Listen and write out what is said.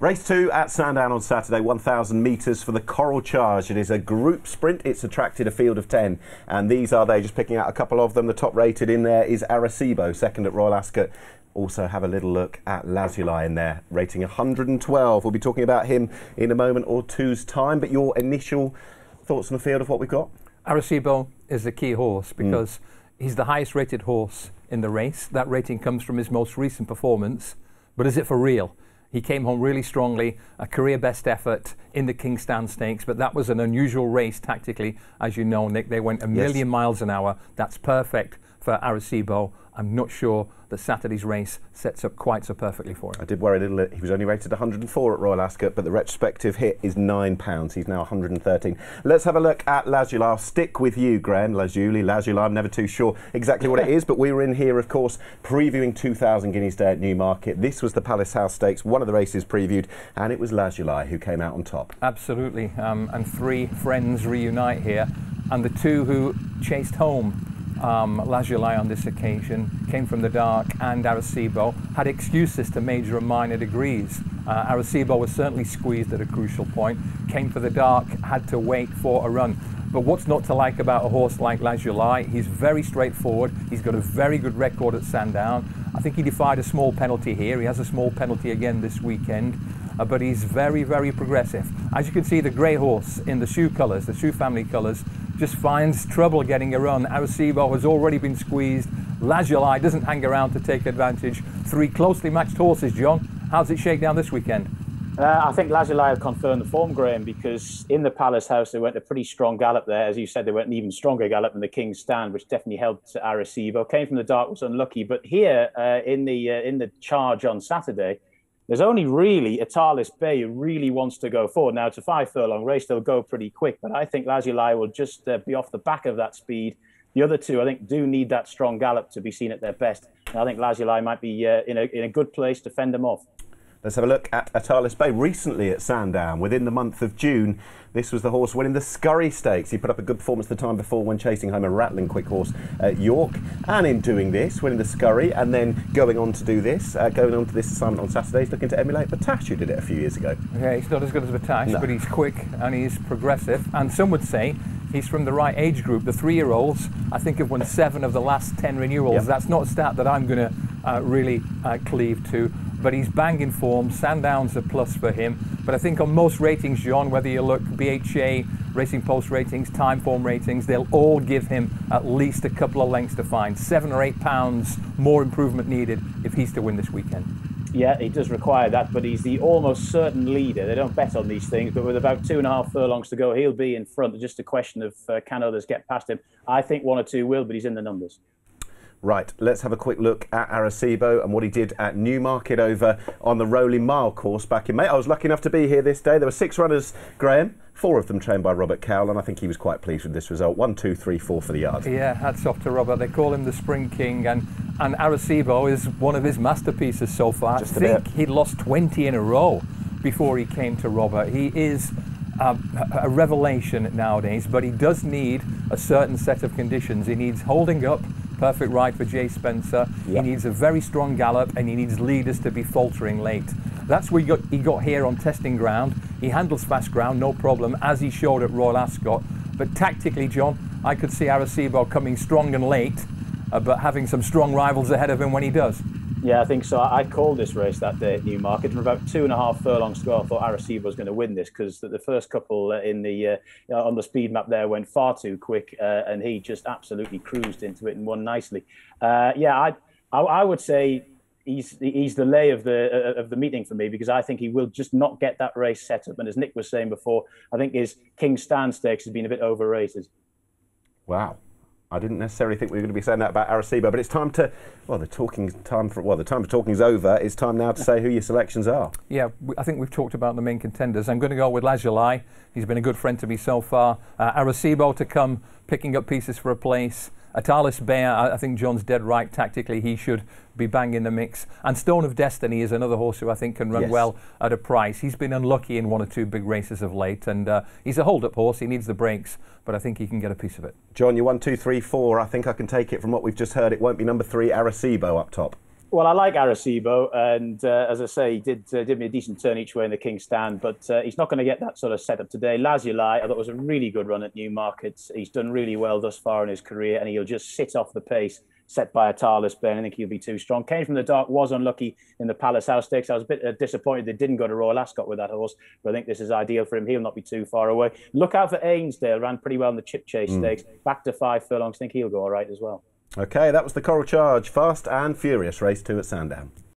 Race two at Sandown on Saturday, 1,000 metres for the Coral Charge. It is a group sprint. It's attracted a field of 10, and these are they. Just picking out a couple of them. The top rated in there is Arecibo, second at Royal Ascot. Also, have a little look at Lazuli in there, rating 112. We'll be talking about him in a moment or two's time. But your initial thoughts on the field of what we've got? Arecibo is the key horse because mm. he's the highest rated horse in the race. That rating comes from his most recent performance. But is it for real? He came home really strongly, a career best effort in the King's Stand Stakes, but that was an unusual race tactically, as you know, Nick. They went a million yes. miles an hour. That's perfect for Arecibo. I'm not sure that Saturday's race sets up quite so perfectly for him. I did worry a little. He was only rated 104 at Royal Ascot, but the retrospective hit is nine pounds. He's now 113. Let's have a look at Lazuli. I'll stick with you, Graham. Lazuli, Lazuli. I'm never too sure exactly what it is, but we were in here, of course, previewing 2,000 Guineas Day at Newmarket. This was the Palace House Stakes, one of the races previewed, and it was Lazuli who came out on top. Absolutely, um, and three friends reunite here, and the two who chased home um, Lazuli on this occasion, came from the dark, and Arecibo had excuses to major and minor degrees. Uh, Arecibo was certainly squeezed at a crucial point, came for the dark, had to wait for a run. But what's not to like about a horse like Lazuli? He's very straightforward. He's got a very good record at Sandown. I think he defied a small penalty here. He has a small penalty again this weekend. Uh, but he's very, very progressive. As you can see, the grey horse in the shoe colours, the shoe family colours, just finds trouble getting a run. Arecibo has already been squeezed. Lazuli doesn't hang around to take advantage. Three closely matched horses, John. How's it shake down this weekend? Uh, I think Lazuli have confirmed the form, Graham, because in the Palace House they went a pretty strong gallop there. As you said, they went an even stronger gallop in the King's Stand, which definitely helped Arecibo. Came from the dark, was unlucky, but here uh, in the uh, in the charge on Saturday, there's only really Atalis Bay who really wants to go forward. Now, it's a five furlong race, they'll go pretty quick, but I think Lazuli will just uh, be off the back of that speed. The other two, I think, do need that strong gallop to be seen at their best. And I think Lazuli might be uh, in, a, in a good place to fend them off. Let's have a look at Atalis Bay. Recently at Sandown, within the month of June, this was the horse winning the Scurry Stakes. He put up a good performance the time before when chasing home a rattling quick horse at York. And in doing this, winning the Scurry and then going on to do this, uh, going on to this assignment on Saturdays, looking to emulate Battaash, who did it a few years ago. Yeah, he's not as good as Battaash, no. but he's quick and he's progressive. And some would say he's from the right age group. The three-year-olds, I think, have won seven of the last ten renewals. Yep. That's not a stat that I'm going to uh, really uh, cleave to but he's banging form. Sandown's a plus for him. But I think on most ratings, John, whether you look BHA, Racing Post ratings, Timeform ratings, they'll all give him at least a couple of lengths to find. Seven or eight pounds more improvement needed if he's to win this weekend. Yeah, he does require that, but he's the almost certain leader. They don't bet on these things, but with about two and a half furlongs to go, he'll be in front. Just a question of uh, can others get past him. I think one or two will, but he's in the numbers. Right, let's have a quick look at Arecibo and what he did at Newmarket over on the Rowley Mile course back in May. I was lucky enough to be here this day. There were six runners, Graham, four of them trained by Robert Cowell, and I think he was quite pleased with this result. One, two, three, four for the yard. Yeah, hats off to Robert. They call him the Spring King, and, and Arecibo is one of his masterpieces so far. Just I think he'd lost 20 in a row before he came to Robert. He is a, a revelation nowadays, but he does need a certain set of conditions. He needs holding up perfect ride for Jay Spencer. Yep. He needs a very strong gallop and he needs leaders to be faltering late. That's where he got, he got here on testing ground. He handles fast ground, no problem, as he showed at Royal Ascot. But tactically, John, I could see Arecibo coming strong and late, uh, but having some strong rivals ahead of him when he does. Yeah, I think so. I called this race that day at Newmarket. From about two and a half furlongs to go, I thought Arecibo was going to win this because the, first couple uh, in the uh, on the speed map there went far too quick, uh, and he just absolutely cruised into it and won nicely. Uh, yeah, I, I, I would say he's he's the lay of the uh, of the meeting for me because I think he will just not get that race set up. And as Nick was saying before, I think his King's Stand Stakes has been a bit overrated. Wow. I didn't necessarily think we were going to be saying that about Arecibo, but it's time to, well, the talking time for, well, the time for talking is over. It's time now to say who your selections are. Yeah, I think we've talked about the main contenders. I'm going to go with Lazuli. He's been a good friend to me so far. Uh, Arecibo to come, picking up pieces for a place. Atalis Bay, I think John's dead right. Tactically, he should be bang in the mix. And Stone of Destiny is another horse who I think can run yes. well at a price. He's been unlucky in one or two big races of late, and uh, he's a hold-up horse. He needs the breaks, but I think he can get a piece of it. John, you one, two, three, four. I think I can take it from what we've just heard. It won't be number three, Arecibo, up top. Well, I like Arecibo, and uh, as I say, he did uh, did me a decent turn each way in the King's Stand, but uh, he's not going to get that sort of setup today. Lazuli, I thought was a really good run at Newmarket. He's done really well thus far in his career, and he'll just sit off the pace set by a tireless Ben. I think he'll be too strong. Came from the dark, was unlucky in the Palace House Stakes. I was a bit uh, disappointed they didn't go to Royal Ascot with that horse, but I think this is ideal for him. He'll not be too far away. Look out for Ainsdale, ran pretty well in the Chipchase mm. Stakes. Back to five furlongs, I think he'll go all right as well. Okay, that was the Coral Charge, fast and furious race two at Sandown.